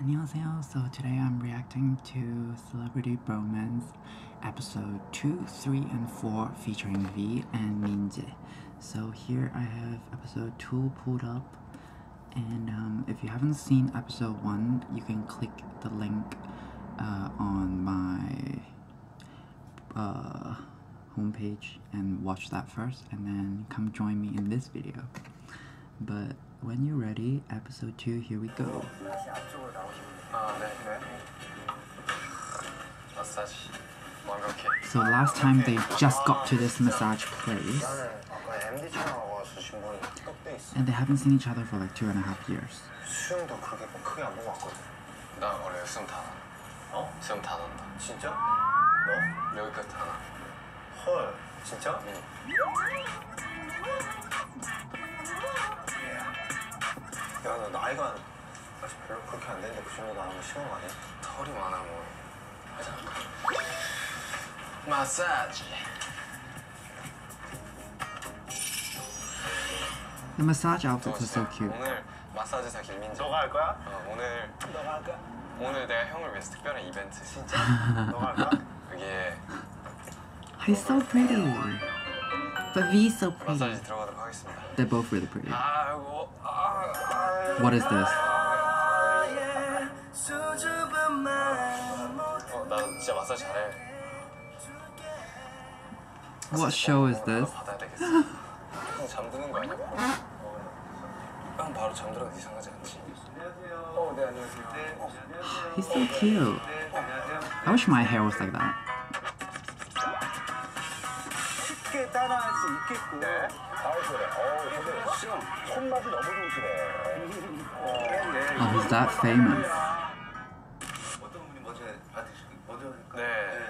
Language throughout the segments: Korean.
안녕하세요. So today I'm reacting to Celebrity Bromance episode 2, 3, and 4 featuring V and Minje. So here I have episode 2 pulled up. And um, if you haven't seen episode 1, you can click the link uh, on my uh, homepage and watch that first, and then come join me in this video. But when you're ready, episode 2, here we go. So last time they just got to this massage place. And they haven't seen each other for like two and a half years. 나 나. 나. 야, 너 나이가 아직 별로 그렇게 안 되는데 그 정도 나오면 심한 거 아니야? 털이 많아 뭐. 하자. 마사지. The massage outfits are so cute. 오늘 마사지사 김민재. 너가 할 거야? 어, 오늘. 너가 할 거야? 오늘 내가 형을 위해서 특별한 이벤트. 진짜? 너가 할 거야? 이게 He's so pretty. But V's so pretty. 마사지 들어가도록 하겠습니다. They're both really pretty. 아이고. 아, 아, What is this? What show is this? He's so cute. I wish my hair was like that. 네. Oh, he's that famous. 할까요? 네,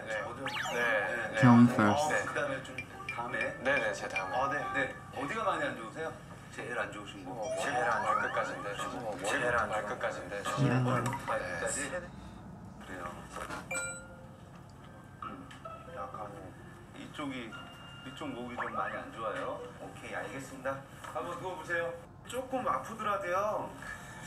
네. 어, first. 네. 그다음에 좀 다음에. 네네 제 다음에. 아, 네. 네. 어디가 많이 안 좋으세요? 제일 안 좋으신 거. 뭐 머리부터 발끝까지인데 뭐 머리부터 발끝까지인데 Yeah. 발끝까지. 그래요. 음, 약간 이쪽이 이쪽 목이 좀 많이 안 좋아요. 오케이 알겠습니다. 한번 누워보세요. 조금 아프더라도요.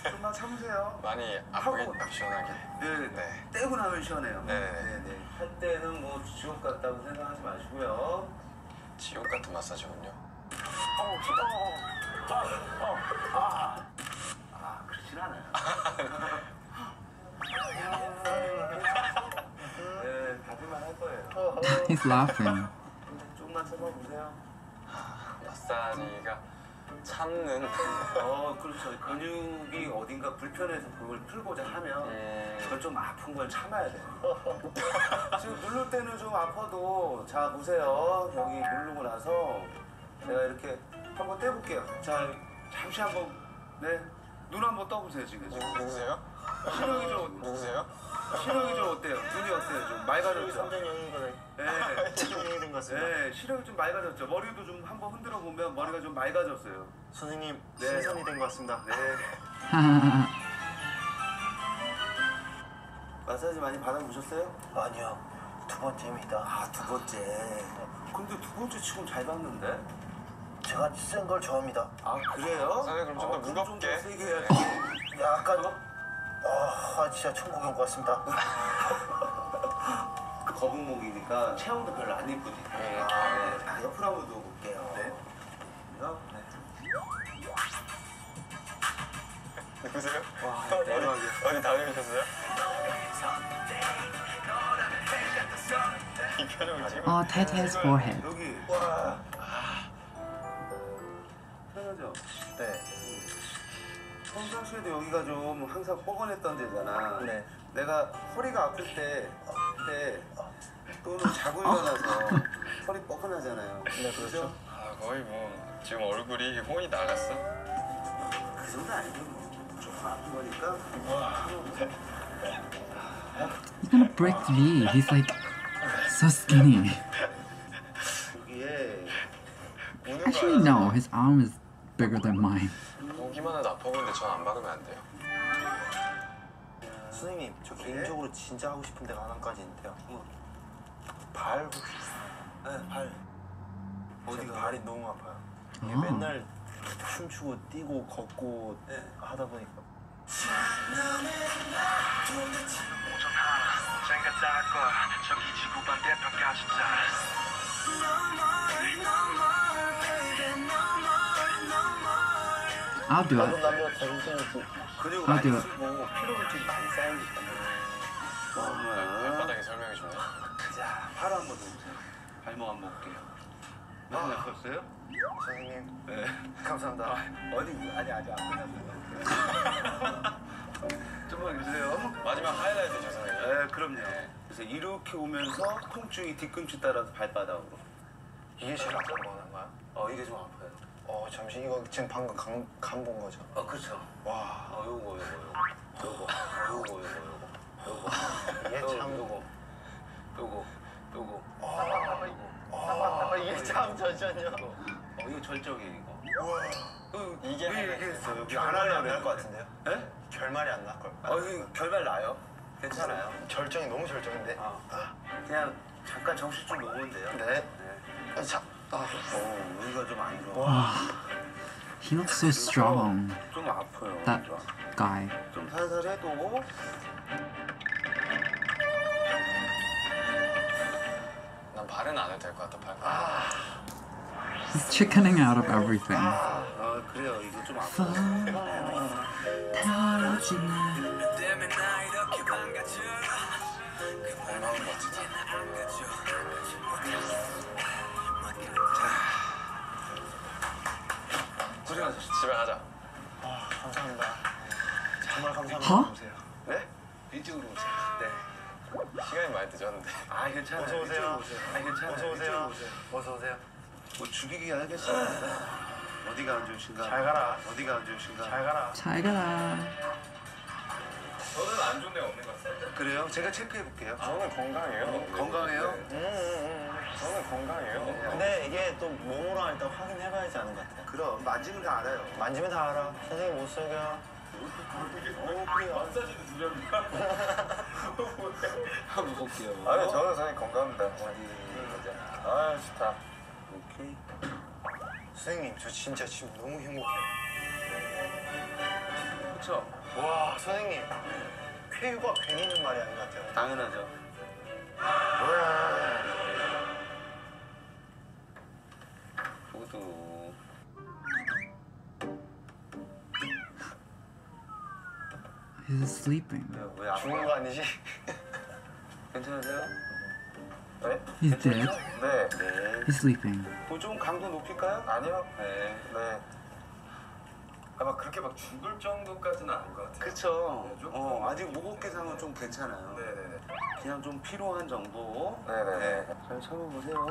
좀만 참으세요. 많이 하고. 아프게 시원하게. 네, 네. 떼고 나면 시원해요. 네네네. 네. 할 때는 뭐 지옥 같다고 생각하지 마시고요. 지옥 같은 마사지군요. 아, 그렇진 않아요. 네, 받을만 할 거예요. He's laughing. 근데 조금만 참아보세요. 마사지가 참는. 어, 그렇죠. 근육이 어딘가 불편해서 그걸 풀고자 하면 음. 그걸 좀 아픈 걸 참아야 돼요. 지금 누를 때는 좀 아파도 자 보세요. 여기 누르고 나서 제가 이렇게 한번 떼볼게요. 자 잠시 한번 네눈 한번 떠보세요 지금. 누, 누구세요? 시력이 좀 누구세요? 시력이 좀 어때요? 눈이 어때요? 좀 맑아졌죠? 네. 선생님이 된 것 같습니다. 네, 시력이 좀 맑아졌죠. 머리도 좀 한번 흔들어 보면 머리가 좀 맑아졌어요. 선생님 네. 신선이 된 것 같습니다. 네. 마사지 많이 받아보셨어요? 아니요 두 번째입니다. 아, 두 번째. 근데 두 번째 치곤 잘 받는데? 제가 센 걸 좋아합니다. 아, 그래요? 선생님, 그럼 좀더 아, 무겁게. 좀 더 세게 해야지. 약간 아 진짜 천국에 온 것 같습니다. 거북목이니까 체형도 별로 안 이쁘지. 네. 아, 네. 아, 옆으로 한번 누워볼게요. 네. 네. 누구세요? 와, 어디, 대박이야. 어디 다녀오셨어요? 이 표정을 지금 Oh, tat his forehead. 여기. 와. 편하죠? 네. 평상시에도 여기가 좀 항상 뻐근했던 데잖아. 네. 내가 허리가 아플 때, 그때 또는 자고 일어나서 허리 뻐근하잖아요. 네 그렇죠. 아 거의 뭐 지금 얼굴이 혼이 나갔어. 그 정도 아니고 뭐 조금 아픈 거니까. He's gonna break V. He's like so skinny. Actually, no. His arm is bigger than mine. 오기만 해도 아파 보이는데 전안 박으면 안 돼요. 선생님 저 네. 개인적으로 진짜 하고 싶은 데가 하나까지 있는데요. 발 혹시 네, 발. 어디가? 발이 너무 아파요. 이게 아. 맨날 춤추고 뛰고 걷고 네. 하다 보니까 걸 저기 지구 반대편까지 짜 니까. 그러면 발바닥에 설명해 줍네. 자, 팔 한번 놓으세요. 발목 한번 볼게요. 몇분 약었어요? 선생님 네. 감사합니다. 어디 아니 아직 안 끝났어요. 좀만 계세요. 마지막 하이라이트죠 선생님. 네, 그럼요. 그래서 이렇게 오면서 통증이 뒤꿈치 따라서 발바닥으로. 이게 제일 아픈 거는 거야? 어, 이게 좀 아파요. 어 잠시 이거 지금 방금 간본 거죠? 어, 그렇죠. 와 어, 요거, 요거, 요거. 요거, 어, 요거, 요거, 요거. 요거. 이게 요거, 참- 요거. 요거, 요거. 아, 이게 참 잠시만요. 어, 이거 절정이에요, 이거. 어, 이게 왜 하이라이트 이게 있어요. 이거 안 하려고 할것 같은데요? 네? 결말이 안 날 걸. 어, 이거 결말 나요? 괜찮아요? 절정이 너무 절정인데. 아, 그냥 잠깐 정신 좀 놓으면 돼요. 네. 아, 자, 아, 어, 여기가 좀 안 좋아. He looks so strong. 좀 아파요. That 좀. guy. 좀 살살 해도 난 발은 안 해도 될 것 같아 발. He's chickening out of everything. 아 그래요 이거 좀 아파. 타오르지는 건강한 것 같아. 고생하셨어요. 집에 가자. 아, 감사합니다. 정말 감사합니다. Huh? 오세요. 네? 이쪽으로 오세요. 네. 시간이 많이 늦었는데. 아 괜찮아요. 어서 오세요. 오세요. 아 괜찮아요. 어서 오세요. 오세요. 어서 오세요. 뭐 죽이기 하겠습니다. 어디가 안 좋으신가? 잘 가라. 어디가 안 좋으신가? 잘 가라. 잘 가라. 저는 안 좋은 데가 없는 것 같아요. 그래요? 제가 체크해 볼게요. 저는 건강해요. 건강해요? 네. 음, 음, 음. 저는 건강해요. 근데 이게 또 몸으로 하니까 확인해봐야지 아는 것 같아. 그럼 만지면 다 알아요. 만지면 다 알아. 선생님 못 속여. 한번 볼게요. 아니 저는 선생님 건강합니다. 어디 아 좋다. 오케이. 선생님, 저 진짜 지금 너무 행복해요. 그렇죠. 와, 선생님. 쾌유가 괜히 있는 말이 아닌 것 같아요. 당연하죠. 모두 He's sleeping. 왜안 죽은 거 아니지? 괜찮으세요? 네? He's dead. 네. 네. He's sleeping. 뭐좀 강도 높일까요? 아니요. 네. 네. 아마 그렇게 막 죽을 정도까지는 아닌 것 같아요. 그쵸. 네, 좀- 어, 아직 모국계상은 좀 괜찮아요. 네네네. 그냥 좀 피로한 정도. 네네네. 잘 참아보세요.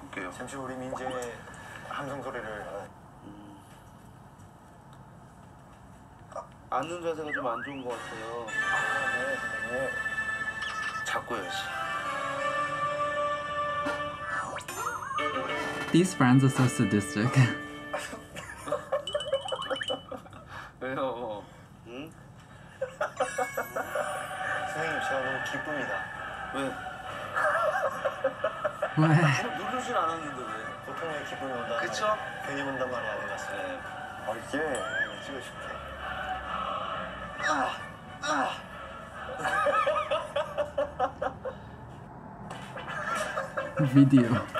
볼게요. 잠시 우리 민재의 함성 소리를. 음. 아, 앉는 자세가 좀 안 좋은 것 같아요. 아, 네, 선생님. 잡고 해야지. These friends are so sadistic. 왜요? 응? 선생님, 제가 너무 기쁩니다. 왜? 왜? 누르진 않았는데 왜? 고통의 기쁨이 온다. 그쵸? 괜히 온단 말이 아닌 것 같습니다. 네. 아 이게 찍고 싶대. Video.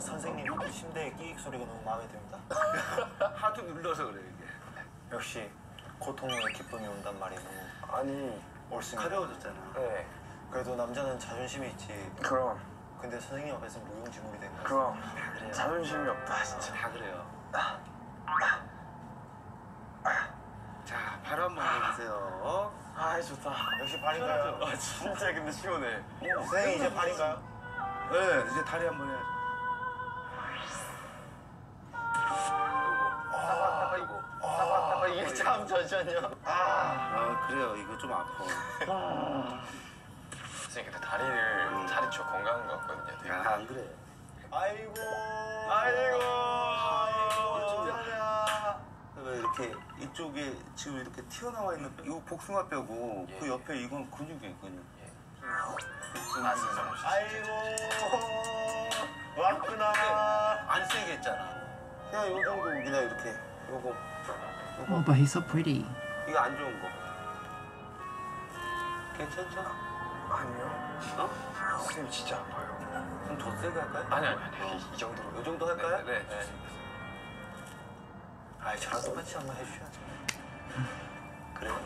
선생님 침대의 끼익 소리가 너무 마음에 듭니다. 하도 눌러서 그래 이게. 역시 고통의 기쁨이 온단 말이 너무 아니 옳습니다. 가벼워졌잖아. 네. 그래도 남자는 자존심이 있지. 그럼 근데 선생님 앞에서 무용지물이 된 거야. 그럼 다 그래요. 자존심이 없다 진짜. 다 그래요. 자, 바로 한번 해보세요. 아 좋다. 역시 발인가요? 아 진짜 근데 시원해. 선생님 이제 발인가요? 네, 이제 다리 한번 해야죠. 잠시만요. 아, 그래요. 이거 좀 아파. 선생님 근데 다리를 다리 쪽 건강한 것 같거든요. 되게. 아, 안 그래. 아이고. 아이고. 어쩌냐. 왜 이렇게 이쪽에 지금 이렇게 튀어나와 있는 뼈, 이거 복숭아 뼈고 예, 그 예. 옆에 이건 근육이에요 근육. 아 진짜 아이고 왔구나. 안 세게 했잖아. 그냥 요 정도 그냥 이렇게 요거 Oh, but he's so pretty. 이거 안 좋은 거. 괜찮죠? 아니요 어? 선생님 진짜 아파요 그럼 더 세게 할까요? 아니 아니 아니 이, 이 정도로 요 정도 할까요? 네, 네, 아이 저랑 똑같이 한번 해주셔야죠. 그래요?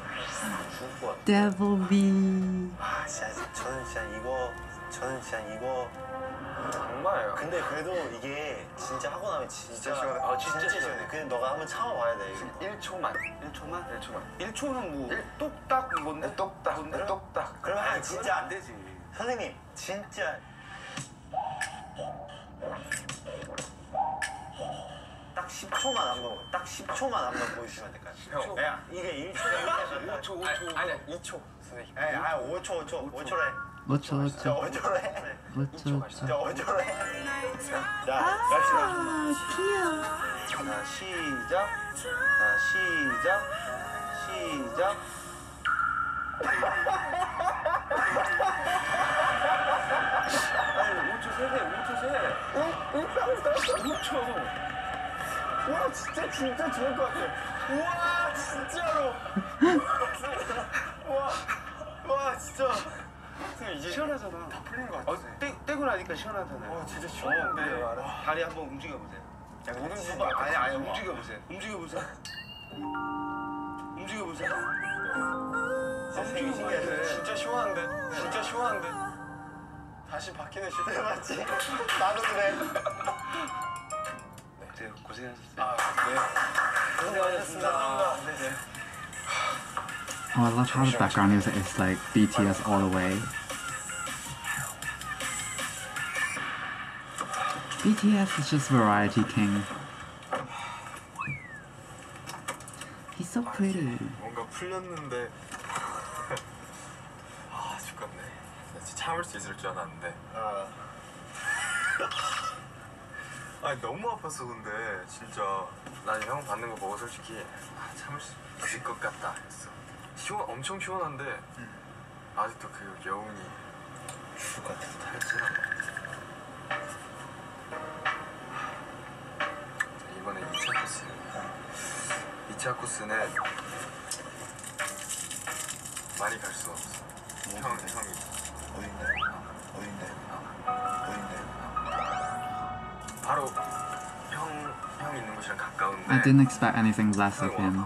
죽을 것 같아. Devil V. 아 진짜 저는 진짜 이거 저는 진짜 이거 정말요 근데 그래도 이게 진짜 하고 나면 진짜 진짜 시원해. 아, 진짜 시원해. 근데 너가 한번 참아봐야 돼 이거. 1초만 1초만? 1초만 1초는 뭐 일- 똑딱 이건데? 똑딱 이건데? 똑딱 그러면 아니 한 진짜 안 되지. 선생님 진짜 딱 10초만 한번 딱 10초만 한번 보여주시면 안 될까요? 형. 야 이게 1초 1초에서 5초 5초 아니, 아니 2초 선생님 에 아, 5초 5초 5초래 What's up? 저 5초래 What's 2초 up? 가시죠 저 5초래 자 Ah, 갑시다 cute. 자 시작. 자 시작. 시작. 아니 5초 세세 5초 세. 5초. 와 진짜 진짜 좋을 것 같아. 우와 진짜로. 와, 와 진짜. 선생님 이제 시원하잖아. 다 풀린 것 어, 같아요 떼, 떼고 나니까 시원하잖아요. 어 진짜 시원한데 네. 다리 한번 움직여 보세요. 야 오는 봐봐, 아니 아니 움직여 보세요. 움직여 보세요. 움직여 보세요. 선생님이 신기하네 네. 진짜 시원한데 진짜 시원한데 다시 바뀌는 네, 시대 맞지? 나도 그래 네, 고생하셨어요. 아 네. 고생하셨습니다. 네, 네. Oh, I love how the background music is like BTS all the way. BTS is just variety king. He's so pretty. 뭔가 풀렸는데 아 죽겠네 나 진짜 참을 수 있을 줄 알았는데 아, 아니 너무 아팠어 근데 진짜 난 형 받는 거 보고 솔직히 아, 참을 수 있을 것 같다 했어 시원 엄청 시원한데 아직도 그 여운이 죽을 것 같아 달진 않아 이번에 2차 코스 2차 코스는 많이 갈 수 없어 형, 형이 어딘데? 어딘데? 어딘데? 바로 형, 형 있는 곳이랑 가까운데 I didn't expect anything less of him.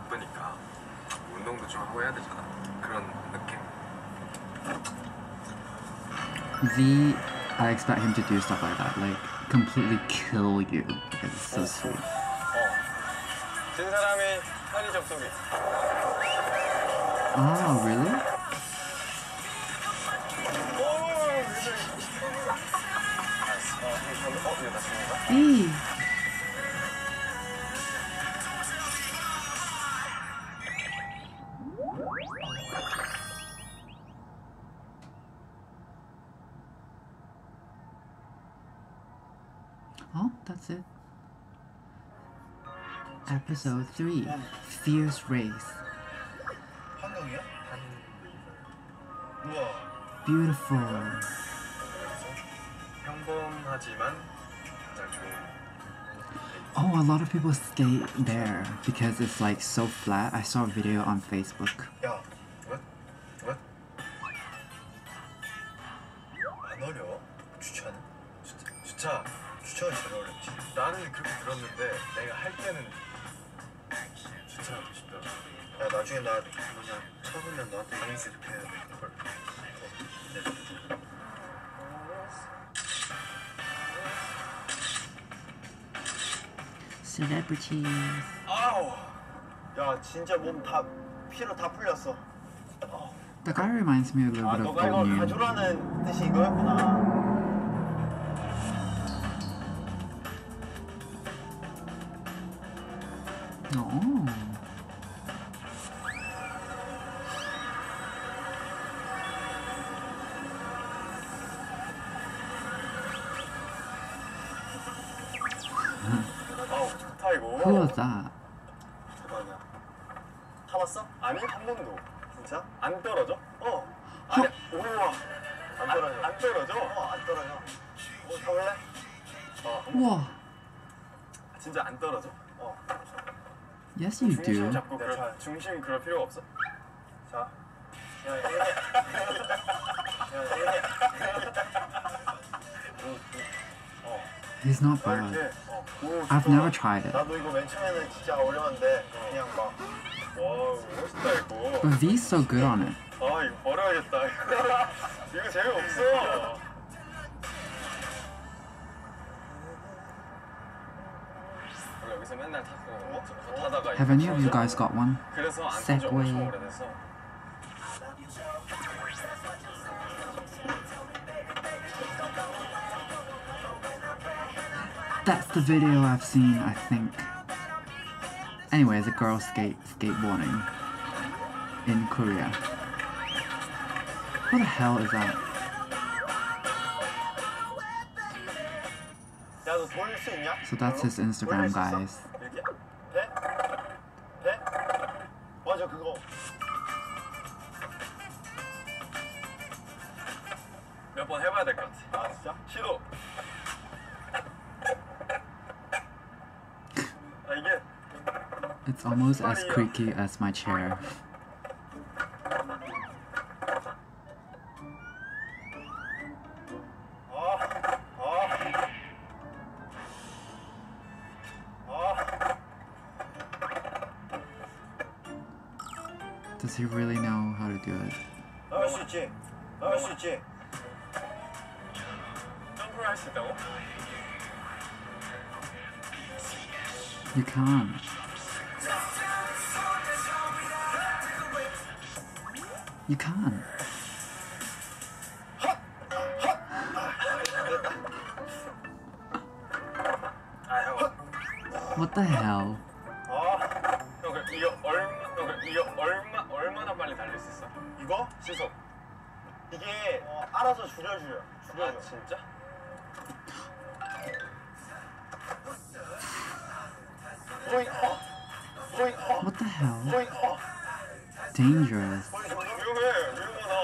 V, I expect him to do stuff like that, like completely kill you. It's so sweet. Oh, really? E. 3 Fierce Race. 한강이야? 우와 Beautiful. 평범하지만 가장 좋은 Oh, a lot of people skate there because it's like so flat. I saw a video on Facebook. 야 왜? 왜? 안 어려워? 주차는? 진짜, 진짜 주차가 제일 어렵지 나는 그렇게 들었는데 내가 할 때는 싶더라 야 나중에 나 뭐냐 쳐보면 너한테 강의습해야 돼 헐. 네. Celebrities. 아우 야 진짜 몸 다 피로 다 풀렸어 The guy reminds me a little 아 bit of 너가 Old New. 가져라는 뜻이 이거였구나 Oh. 어 Whoa. 진짜 안 떨어져? 어. Yes, you 중심 do. 잡고 네, 그럴, 잘. 중심 그럴 필요가 없어? 자. 야, 이렇게. 야, 이렇게. 어. It's not 어, bad. 이렇게. 어. 오, I've 좋다. never tried it. 나도 이거 맨 처음에는 진짜 어려웠는데 그냥 막 와 멋있다 이거 But V's so good on it. 아 이거 버려야겠다 이거 재미없어 Have any of you guys got one? Segway. That's the video I've seen, I think. Anyway, it's a girl skate skateboarding in Korea. What the hell is that? So that's his Instagram, guys. 이렇게. 돼? 돼? 맞아, 그거. 몇 번 해봐야 될 것 같아 아, 진짜? 시도 아 이게 It's almost as creaky as my chair. Does he really know how to do it? You can't. You can't. What the hell? 시속 이게 어, 알아서 줄여줘요. 아 줄여줘. 진짜? 거의, 어. 어. What the hell? 어. Dangerous. 위험해 위험하다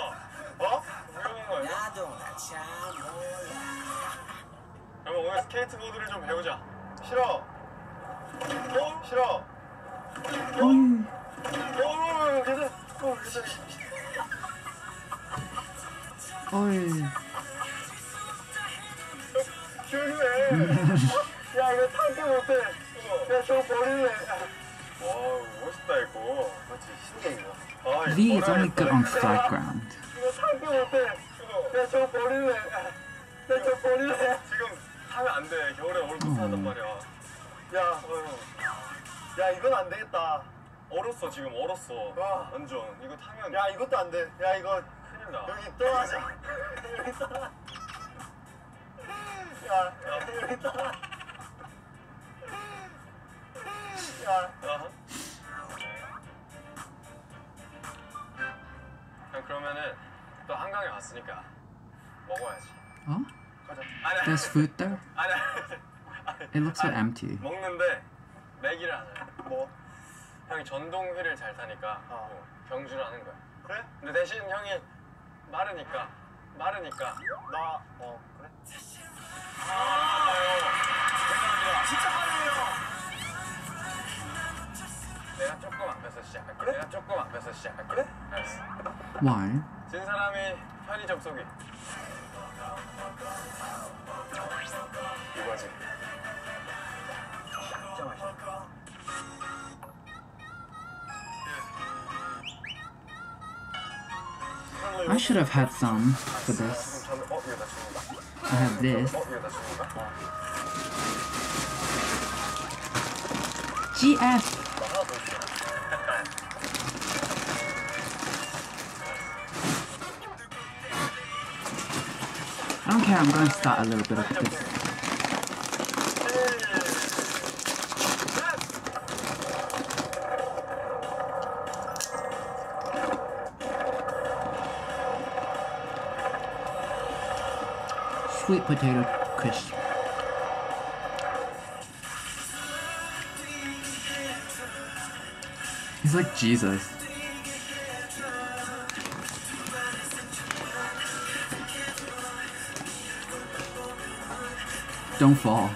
어? 위험한 거 아니야? 그러면 오늘 스케이트보드를 좀 배우자 싫어. 어? 싫어. 야, 이거 탈게 못해. 야, 저거 버릴래. 와 멋있다 이거 맞지, 신기해, 이거. 아, 이거 V is only good on 이거. flat ground. 이거 탈게 못해. 야, 저거 버릴래. 야, 저거 버릴래. 지금 하면 안 돼 겨울에 얼굴 어. 타단 말이야 야, 어휴. 야, 이건 안 되겠다. 얼었어 지금 얼었어 와. 완전 이거 타면 야, 이것도 안 돼. 야, 이거 큰일 나 여기 떠나자. 여기 떠나. 야, 여기 떠나. 야, 아하. 형 그러면은 또 한강에 왔으니까 먹어야지 Oh? 가자. 아니 아니 There's food there? 아니 아니 It looks so empty. 먹는데 내기를 하자 뭐? 형이 전동휠을 잘 타니까 어. 어, 경주를 하는 거야 그래? 근데 대신 형이 마르니까 마르니까 나, 어, 그래? 내가 조금 앞에서 시작할게. 내가 조금 앞에서 시작할게. 그래? 알았어. Why? 진 사람이 편의점 쏘기. 이거지. 진짜 맛있어. I should have had some for this. I have this. GF. I don't care, I'm going to start a little bit of this. Sweet potato crisp. He's like Jesus. Don't fall.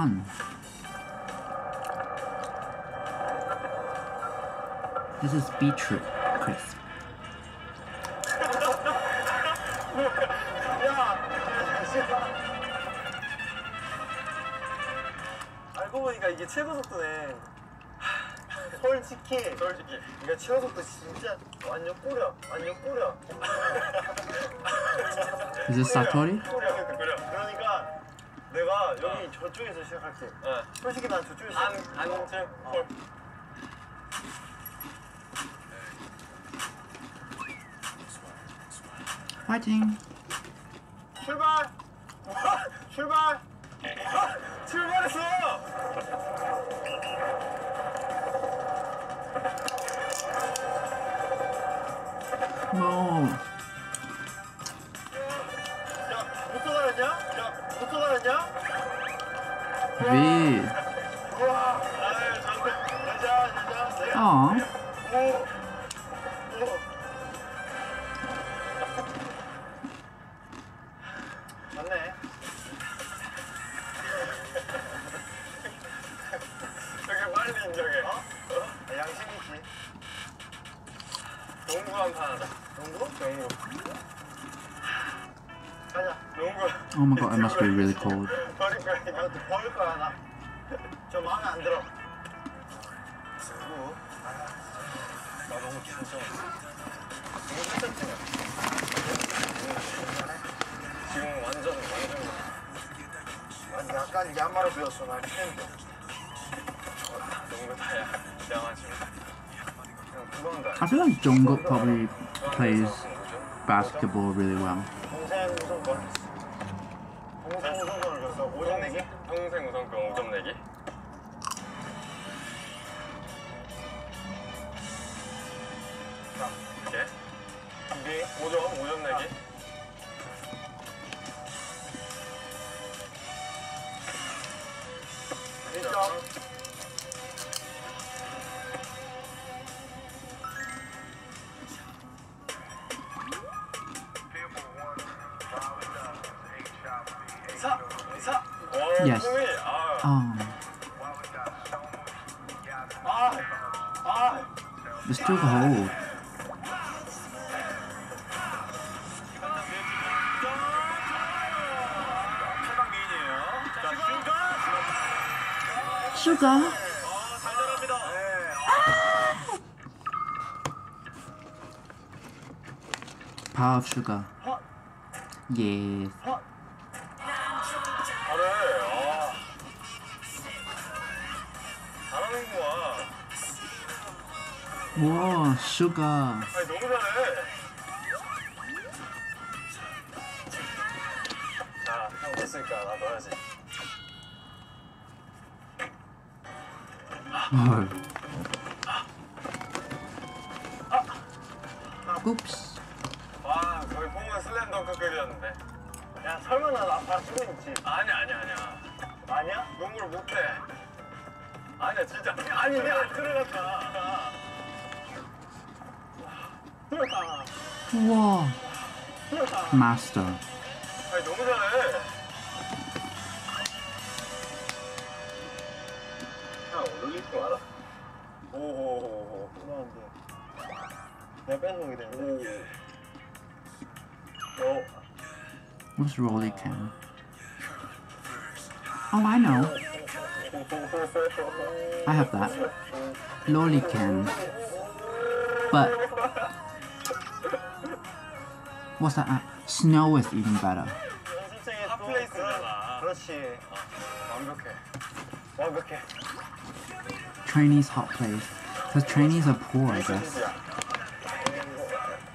Won. This is beetroot crisp. 알고 보니까 이게 최고 속도네. 솔직히, 솔직히. 이거 최고 속도 진짜 완전 꾸려. 완전 꾸려. Is this Satori? 꾸려. 꾸려. 그러니까 내가 여기 저쪽에서 시작할게. 솔직히 난 저쪽에서. 안, 안, 홀. Fighting. 출발! 출발! 출발했어! 농구. Oh my god, it must be really cold. 버릴 거야. 이거 버릴 거야, 나. 저 마음에 안 들어. 농구. 나 너무 진짜. 너무 살짝지네. 지금 완전, 완전. 아니, 약간 야마로 배웠어, 난 최근에. 농구 다야. 양아지. 그냥 그건 다. I feel like Jungkook probably plays basketball really well. 평생 우선권 5점 내기? Sugar. 잘 잘합니다. 네. Power of sugar. Yes. 잘해. 아. 잘하는구나. Whoa, sugar. 아니, 너무 잘해. 자, 형 됐으니까 나 넣어야지. Oops. 와, 거의 뽕은 슬램덩크급이었는데. 야, 설마 나 아빠 쓰고 있지? 아니야, 아니야, 아니야. 아니야? 농구를 못해. 아니야, 진짜. 아니, 내가 안 들어갔다. Master. 아니, battling with it. Oh. What's Rolly King? Oh, I know. I have that. Lolly King. But... What's that app? Snow is even better. Chinese hot place. Because Chinese are poor, I guess.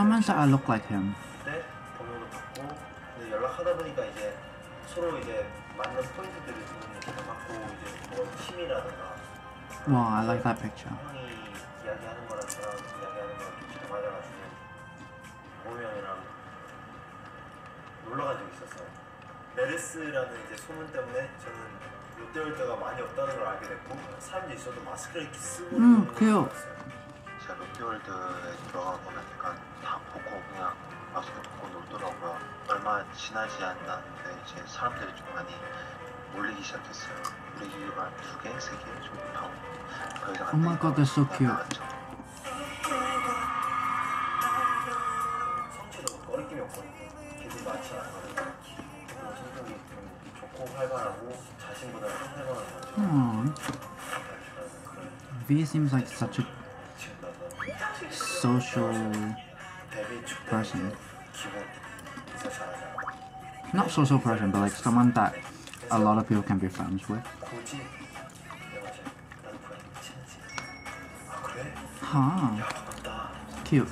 형이 뮤지컬 someone said I look like him. 때 번호를 받고 근데 연락하다 보니까 이제 서로 이제 맞는 포인트들을 좀 받고 이제 뭐 팀이라든가 Wow, I like that picture. 형이 이야기하는 거랑 저랑 이야기하는 거랑 좀잘 맞아가지고 보미 형이랑 놀러 간 적이 있었어요. 메르스라는 이제 소문 때문에 저는 롯데월드가 많이 없다는 걸 알게 됐고 사람들이 있어도 마스크를 이렇게 쓰고 음, 그래요. 제가 롯데월드에 들어가 보면 약간 다 보고 그냥 마스크 벗고 놀더라고요. 얼마 지나지 않았는데 이제 사람들이 좀 많이 몰리기 시작했어요. 한두 개, 세개 정도 나오고 더 이상 Oh my god, so cute. 많지 않아요. 그리고 성격이 좀 좋고 활발하고 자신보다 좀 활발한 거죠. Aww. 그런 V seems like such a social person. Not social person, but like someone that a lot of people can be friends with. Huh. Cute.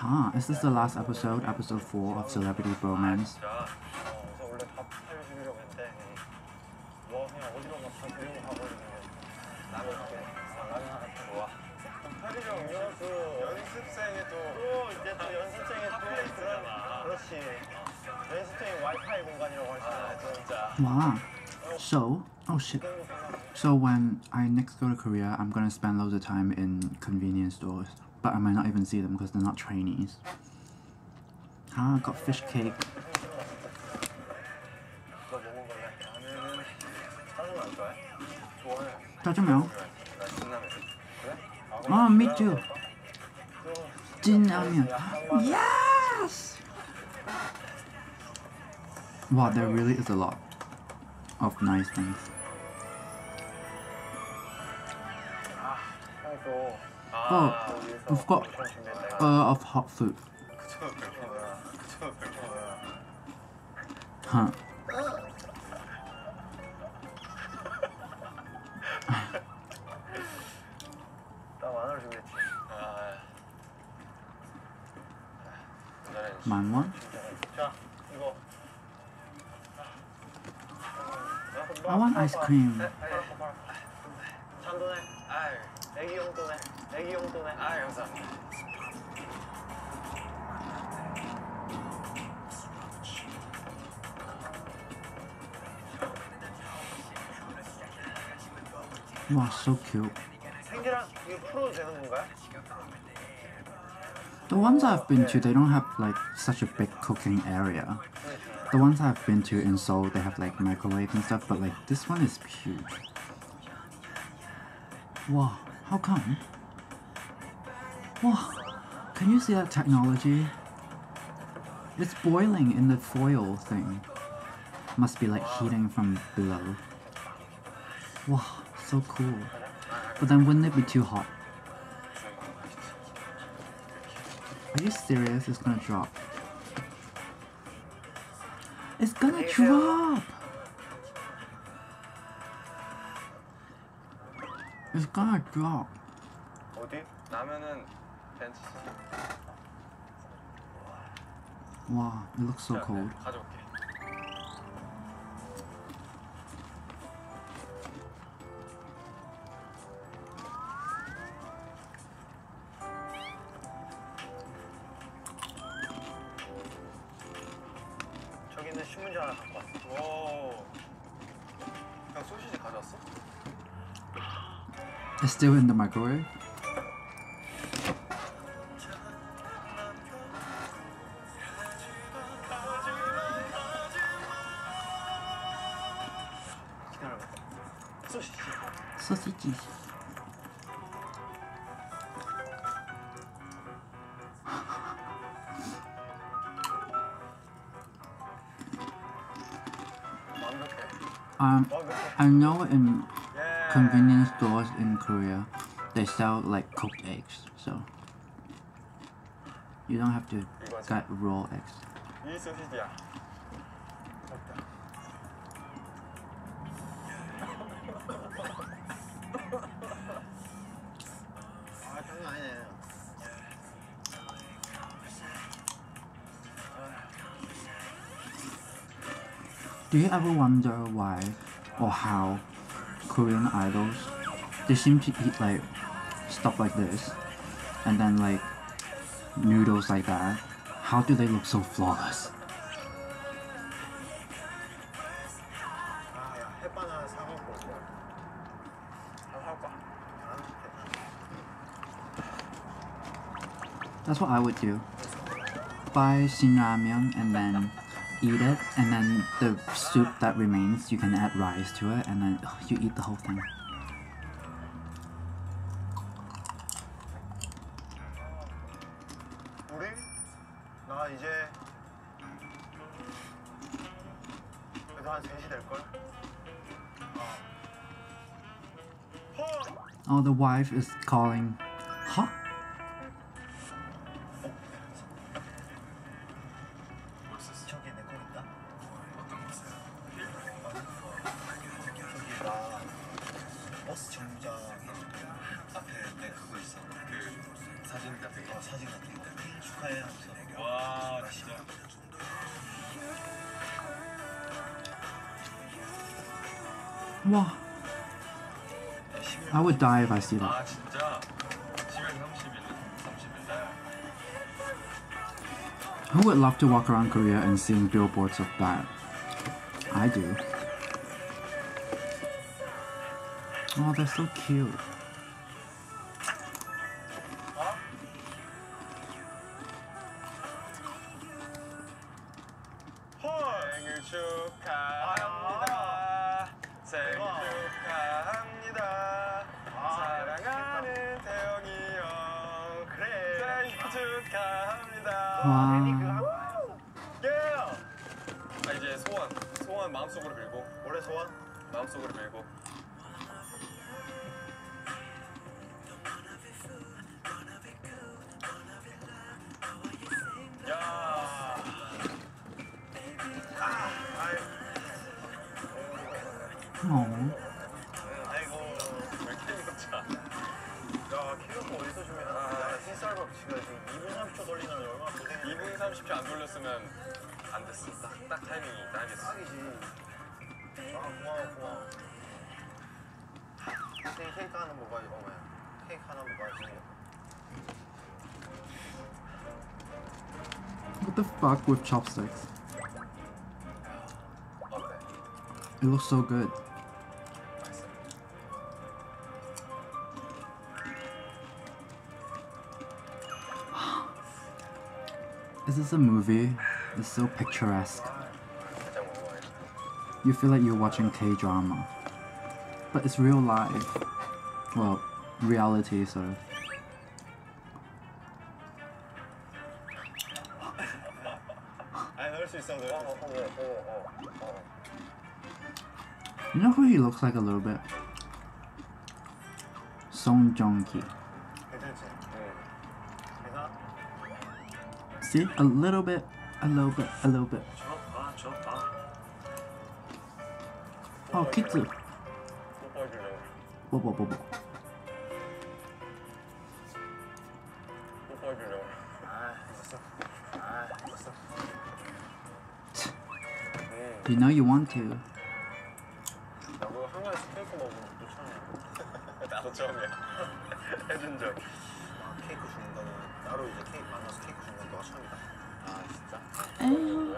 Huh, is this the last episode, episode 4 of Celebrity Bromance? Wow. So, oh shit. So when I next go to Korea, I'm gonna spend loads of time in convenience stores. but I might not even see them because they're not trainees. Ah, I got fish cake. 너 먹은 걸래? 라면은 짜장면 안 좋아해? 좋아해 짜장면. 나 진라면 그래? Oh, me too. 진라면. Yes. Wow, there really is a lot of nice things. 평소 Oh, We've got uh, a lot of hot food. Huh. Mine one. I want ice cream. 잔돈에 아유 애기 용돈에 애기 용돈에 아유 감사합니다 Wow, so cute. 생계랑 이거 풀어도 되는 건가요? The ones I've been to, they don't have like such a big cooking area. The ones I've been to in Seoul, they have like microwave and stuff, but like this one is huge. Wow, how come? Wow, can you see that technology? It's boiling in the foil thing. Must be like heating from below. Wow, so cool. But then wouldn't it be too hot? Are you serious? It's gonna drop. It's gonna drop! It's gonna drop. 어디? 라면은 벤츠 Wow, it looks so 자, cold. 네, 가져올게 저기 있는 신문지 하나 갖고 왔어. 오. 형 소시지 가져왔어? It's still in the microwave. Sausages. um, I know in convenience stores in Korea, they sell like cooked eggs, so you don't have to get raw eggs. Do you ever wonder why or how Korean idols, they seem to eat like stuff like this, and then like noodles like that. How do they look so flawless? That's what I would do. Buy Shin and then eat it, and then the soup that remains, you can add rice to it, and then you eat the whole thing. Oh, the wife is calling. I would die if I see that. 아 진짜 10월 30일 30일 Who would love to walk around Korea and seeing billboards of that? I do. Oh, they're so cute. 생일 축하 Wow. 예! 아 이제 소원 소원 마음속으로 빌고 올해 소원? 마음속으로 빌고 130초 안 돌렸으면 안 됐어. 딱, 딱 타이밍이 딱이었어. 딱이지. 아, 고마워, 고마워. 선생님 케이크 하나 먹어야지, 엄마야. 케이크 하나 먹어야지. What the fuck with chopsticks? It looks so good. is a movie, it's so picturesque. You feel like you're watching K-drama. But it's real life. Well, reality, sort of. You know who he looks like a little bit? Song Joong-ki. See, a little bit, a little bit, a little bit. 어, 키트. 뭐, 뭐, 뭐, 뭐. You know you want to. 나도 처음이야. 아, 케이크 주는 거는 따로 이제 케이크 만나서 케이크 주는 건 너가 처음이다. 아 진짜? 에휴.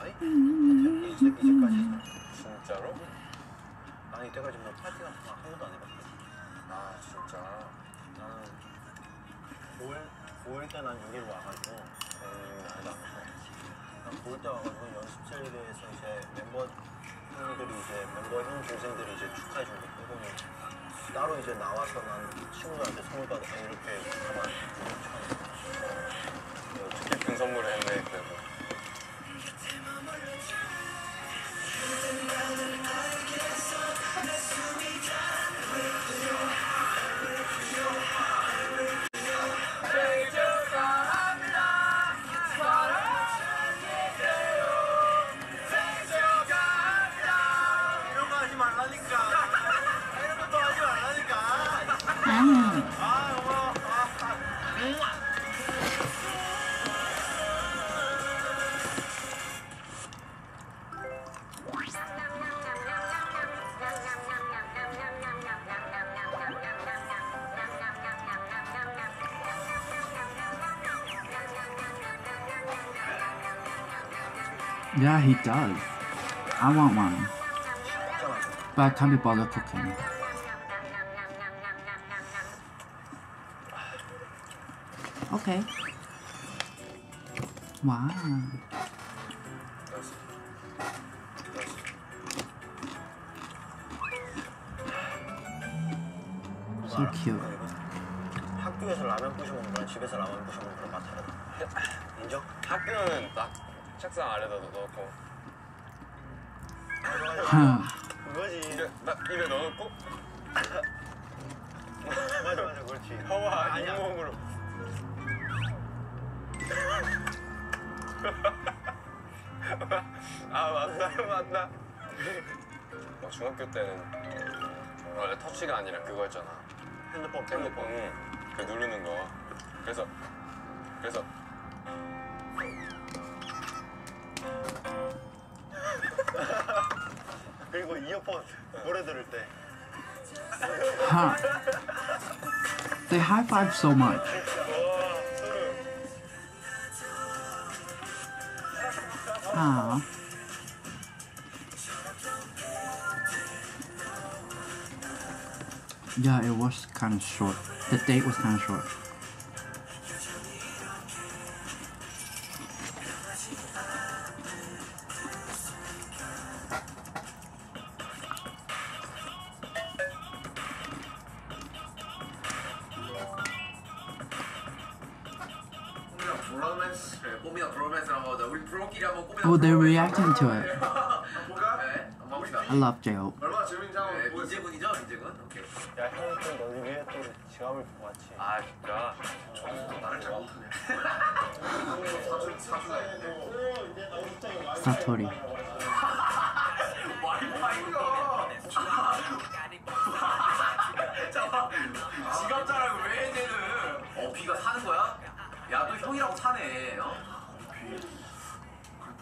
아니? 이제 이제까지. 진짜로? 나는 이때까지 뭐 파티 같은 거한 번도 안 해봤거든. 아 진짜. 나는 5일 5일 때난 여기로 와가지고 음, 아니다. 난 9일 때 와가지고 연습실에서 이제 멤버 형들이 이제 멤버 형 동생들이 이제 축하해 준거 그거는 따로 이제 나와서 난 친구들한테 선물 받아 이렇게 가만 처음. 깊은 선물을 Yeah, he does. I want one. But I can't be bothered cooking. Okay. Wow. So cute. 학교에서 라면 부셔 먹는 거랑 집에서 라면 부셔 먹는 거랑 맛 다르다. 인정? 학교는 딱 책상 아래다 넣고 그거지. 입에 딱 입에 넣어놓고 맞아 맞아 그렇지. 허와 아니야. 잇몸으로. 아 맞다 맞다. 어, 중학교 때는 원래 터치가 아니라 그거였잖아. 핸드폰 핸드폰 그 누르는 거. 그래서 그래서 그리고 이어폰 노래 들을 때. Huh. They high five so much. Aw. Yeah, it was kind of short. The date was kind of short. I love J-Hope. 얼마나 재밌는지 한번 네, 민재군이죠 민재군 오케이 야 형이 또 너를 위해 또 지갑을 보고 왔지. 아 진짜. 나를 잘 못하네 Satori. 지갑 자랑을 왜 해, 쟤는? 어, 비가 사는 거야? 야, 너 형이라고 사네, 어?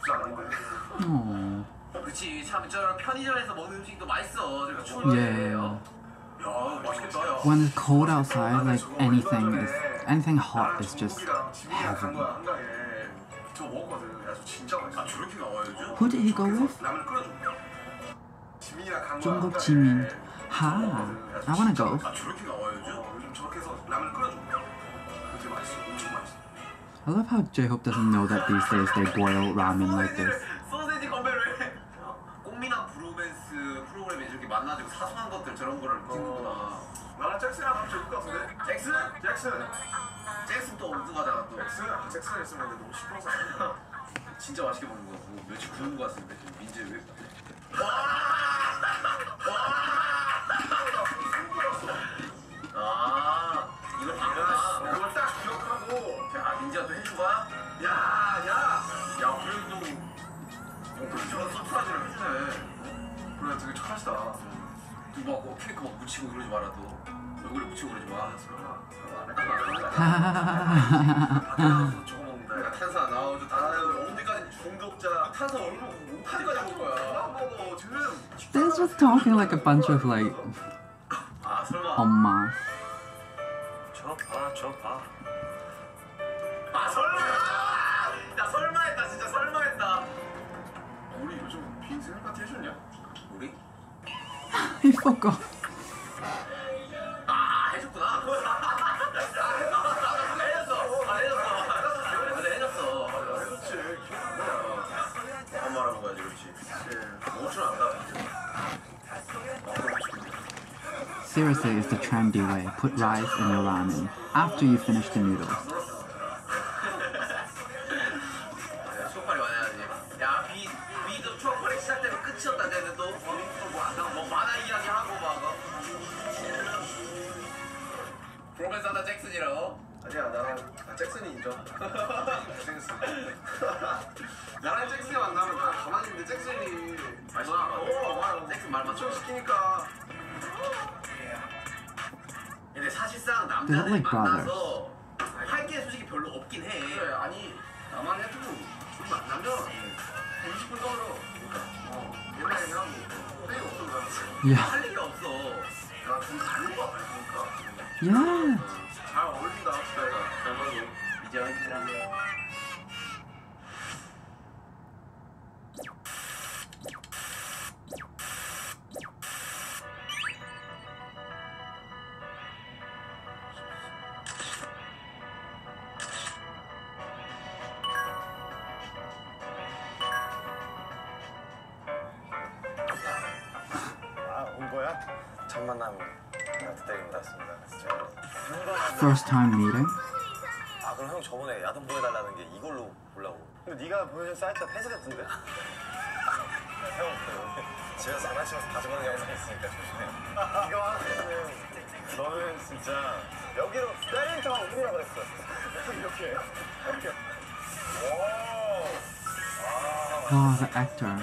부자 아닌데? Aww. 그치, 참, 저 편의점에서 먹는 음식도 맛있어. 저기 추울 때, Yeah. 어? 야, 맛있겠다, 야. When it's cold outside, like anything is anything hot is just 간 heaven. 거야 한강에 저 먹었거든 야 저 진짜 맛있어 아, 저렇게 나와요, 요즘? Who did he go with? 라면 끓여줘 지민이랑 간 거야 중국 한강에. 지민. Ha. 먹었거든. 야, 저 I wanna 진짜 go. 맛있어. 아, 저렇게 나와요, 요즘? 어, 요즘 저렇게 해서 라면 끓여줘 그게 맛있어 엄청 맛있어 I love how J-Hope doesn't know that these days they boil ramen like this. 사소한 것들 저런 거를 찍는구나. 나랑 잭슨이랑 같이 올것 같은데? 잭슨? 잭슨 잭슨 또 엉뚱하다가 또 잭슨? 아, 잭슨 있으면 근데 너무 시끄러워서 안 돼. 진짜 맛있게 먹는 거 같고 며칠 굶은 거 같은데 지금 민재 왜? 아 이걸 봤구나. 그걸 딱 기억하고 아 민재가 또 해준 거야? 야, 야, 야 그래도 저런 서프라이즈를 해주네. 그래 되게 착하시다 막 어, 케이크 막 묻히고 그러지 마라 또 얼굴에 묻히고 그러지 마. 저거 먹는다. 야, 탄산 나오죠. 탄산 언제까지 중독자 타서 얼굴 못하니까 볼 거야. 먹어 지금. They're just talking like a bunch of like 아 설마. 엄마. 저봐 저봐 안다. Seriously, it's the trendy way. Put rice in your ramen after you finish the noodles. 20분 떨 First time meeting. 아 그럼 형 저번에 야동 보내달라는 게 이걸로 보려고. 근데 네가 보여준 사이트가 폐쇄됐던데. 형 제가 장난치면서 가져가는 영상 있으니까 조심해. 이거 하면은 너는 진짜 여기로 때리는 척하고 우리라 그랬어. 이렇게 이렇게. 오. Oh, the actor.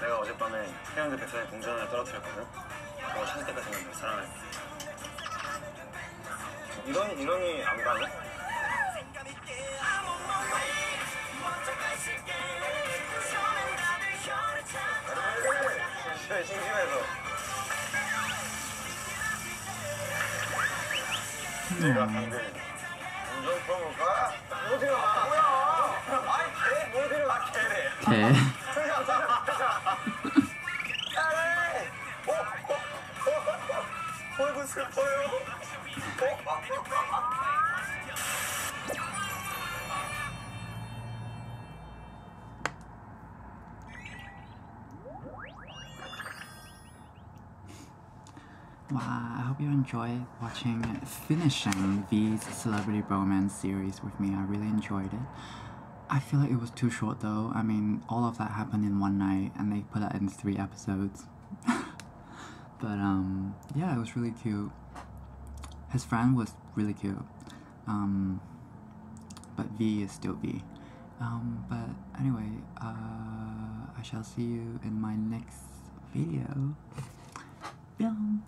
내가 어젯밤에 태양대 백사의 동전을 떨어뜨렸거든. 그거 찾을 때까지는 널 사랑할게. 이런 이런이 안 가네? 심심해 심심해서. 내가 Hmm. 운전 풀어볼까? 뭐야? 개 개래. 어? 어? 어? 슬퍼요. 어? Wow, I hope you enjoyed watching finishing V's celebrity romance series with me. I really enjoyed it. I feel like it was too short though. I mean, all of that happened in one night and they put that in three episodes. but um yeah, it was really cute. His friend was really cute. Um but V is still V. Um but anyway, uh I shall see you in my next video. Film.